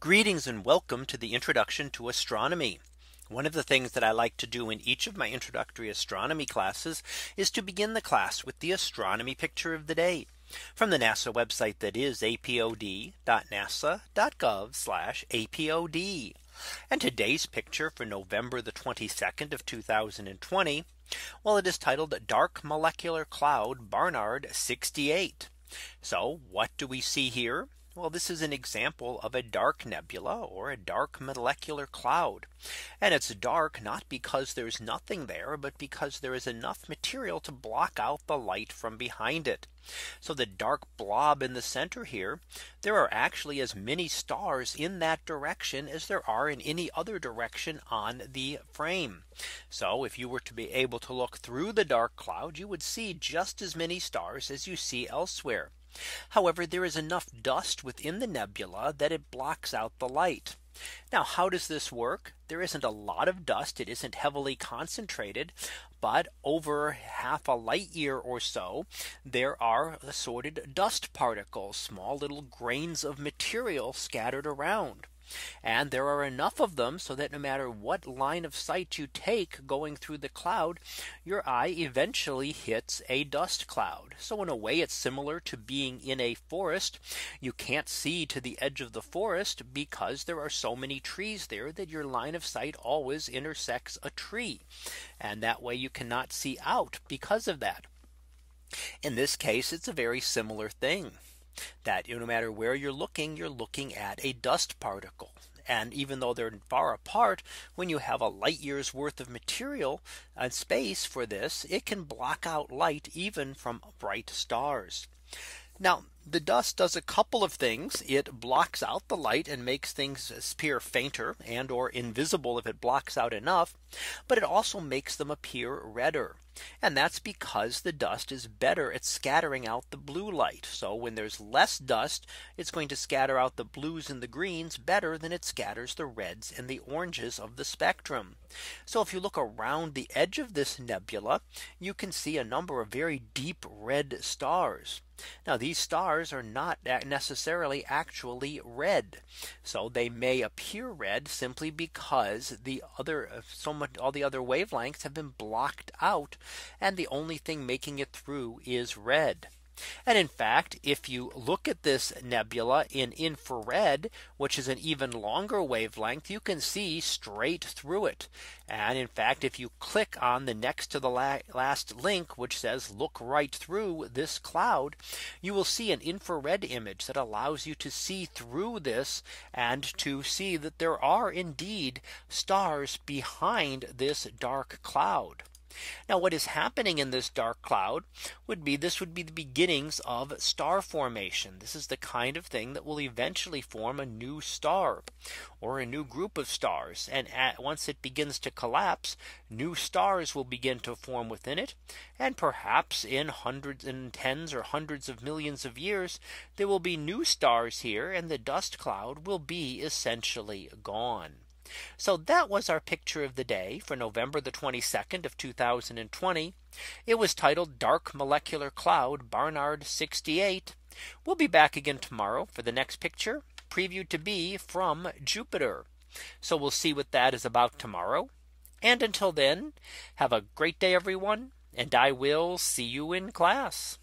Greetings and welcome to the introduction to astronomy. One of the things that I like to do in each of my introductory astronomy classes is to begin the class with the astronomy picture of the day from the NASA website that is apod.nasa.gov apod. And today's picture for November the 22nd of 2020. Well, it is titled Dark Molecular Cloud Barnard 68. So what do we see here? Well, this is an example of a dark nebula or a dark molecular cloud. And it's dark not because there's nothing there, but because there is enough material to block out the light from behind it. So the dark blob in the center here, there are actually as many stars in that direction as there are in any other direction on the frame. So if you were to be able to look through the dark cloud, you would see just as many stars as you see elsewhere. However, there is enough dust within the nebula that it blocks out the light. Now, how does this work? There isn't a lot of dust. It isn't heavily concentrated. But over half a light year or so, there are assorted dust particles, small little grains of material scattered around. And there are enough of them so that no matter what line of sight you take going through the cloud, your eye eventually hits a dust cloud. So in a way, it's similar to being in a forest. You can't see to the edge of the forest because there are so many trees there that your line of sight always intersects a tree. And that way you cannot see out because of that. In this case, it's a very similar thing that no matter where you're looking, you're looking at a dust particle. And even though they're far apart, when you have a light years worth of material and space for this, it can block out light even from bright stars. Now the dust does a couple of things. It blocks out the light and makes things appear fainter and or invisible if it blocks out enough. But it also makes them appear redder. And that's because the dust is better at scattering out the blue light. So when there's less dust, it's going to scatter out the blues and the greens better than it scatters the reds and the oranges of the spectrum. So if you look around the edge of this nebula, you can see a number of very deep red stars. Now these stars are not necessarily actually red. So they may appear red simply because the other so much all the other wavelengths have been blocked out. And the only thing making it through is red. And in fact, if you look at this nebula in infrared, which is an even longer wavelength, you can see straight through it. And in fact, if you click on the next to the la last link, which says look right through this cloud, you will see an infrared image that allows you to see through this and to see that there are indeed stars behind this dark cloud. Now what is happening in this dark cloud would be this would be the beginnings of star formation. This is the kind of thing that will eventually form a new star or a new group of stars. And at, once it begins to collapse, new stars will begin to form within it. And perhaps in hundreds and tens or hundreds of millions of years, there will be new stars here and the dust cloud will be essentially gone. So that was our picture of the day for November the 22nd of 2020. It was titled Dark Molecular Cloud Barnard 68. We'll be back again tomorrow for the next picture previewed to be from Jupiter. So we'll see what that is about tomorrow. And until then, have a great day, everyone. And I will see you in class.